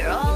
You're all